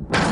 you